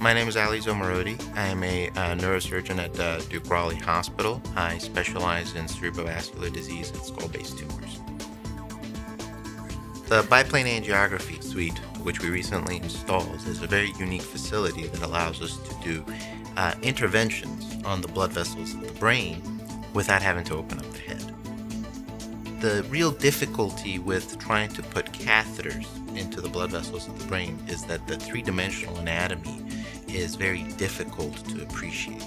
my name is Ali Zomorrodi. I am a uh, neurosurgeon at uh, Duke Raleigh Hospital. I specialize in cerebrovascular disease and skull base tumors. The biplane angiography suite, which we recently installed, is a very unique facility that allows us to do uh, interventions on the blood vessels of the brain without having to open up the head. The real difficulty with trying to put catheters into the blood vessels of the brain is that the three dimensional anatomy is very difficult to appreciate.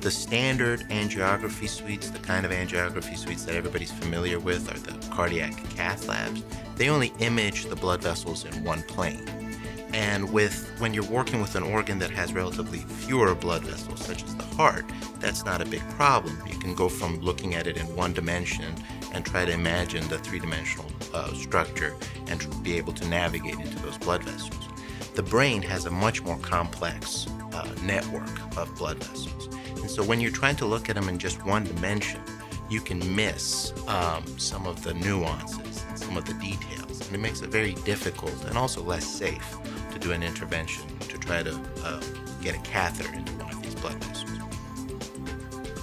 The standard angiography suites, the kind of angiography suites that everybody's familiar with, are the cardiac cath labs. They only image the blood vessels in one plane. And with when you're working with an organ that has relatively fewer blood vessels, such as the heart, that's not a big problem. You can go from looking at it in one dimension and try to imagine the three-dimensional uh, structure and be able to navigate into those blood vessels. The brain has a much more complex uh, network of blood vessels. And so when you're trying to look at them in just one dimension, you can miss um, some of the nuances, some of the details, and it makes it very difficult and also less safe to do an intervention to try to uh, get a catheter into one of these blood vessels.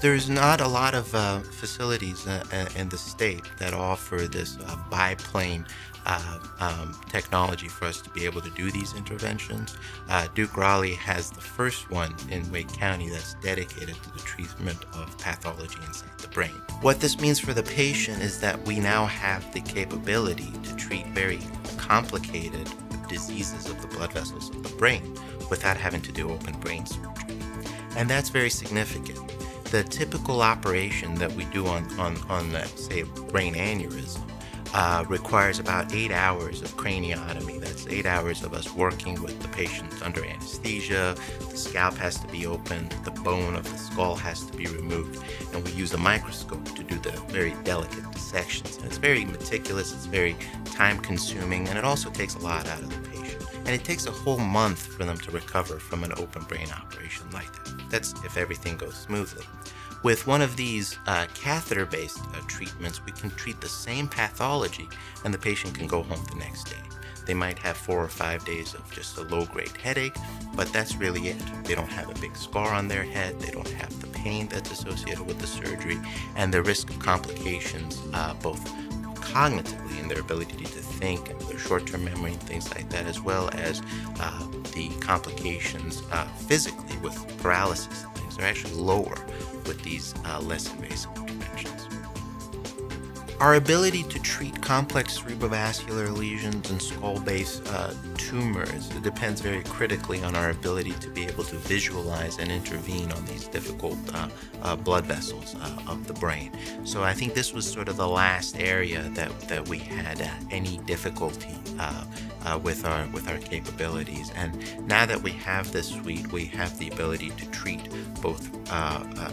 There's not a lot of uh, facilities uh, in the state that offer this uh, biplane uh, um, technology for us to be able to do these interventions. Uh, Duke Raleigh has the first one in Wake County that's dedicated to the treatment of pathology inside the brain. What this means for the patient is that we now have the capability to treat very complicated diseases of the blood vessels of the brain without having to do open brain surgery. And that's very significant. The typical operation that we do on, on, on say, brain aneurysm uh, requires about eight hours of craniotomy. That's eight hours of us working with the patient under anesthesia. The scalp has to be opened, the bone of the skull has to be removed, and we use a microscope to do the very delicate dissections. And it's very meticulous, it's very time consuming, and it also takes a lot out of the patient. And it takes a whole month for them to recover from an open brain operation like that. That's if everything goes smoothly. With one of these uh, catheter based uh, treatments, we can treat the same pathology and the patient can go home the next day. They might have four or five days of just a low grade headache, but that's really it. They don't have a big scar on their head, they don't have the pain that's associated with the surgery, and the risk of complications, uh, both cognitively in their ability to think and their short-term memory and things like that, as well as uh, the complications uh, physically with paralysis and things are actually lower with these uh, less invasive. Our ability to treat complex cerebrovascular lesions and skull base uh, tumors depends very critically on our ability to be able to visualize and intervene on these difficult uh, uh, blood vessels uh, of the brain. So I think this was sort of the last area that, that we had uh, any difficulty uh, with our with our capabilities. And now that we have this suite, we have the ability to treat both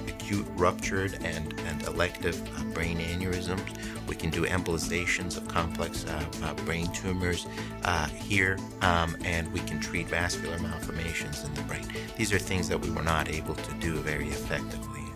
acute ruptured and, and elective brain aneurysms. We can do embolizations of complex uh, uh, brain tumors uh, here, um, and we can treat vascular malformations in the brain. These are things that we were not able to do very effectively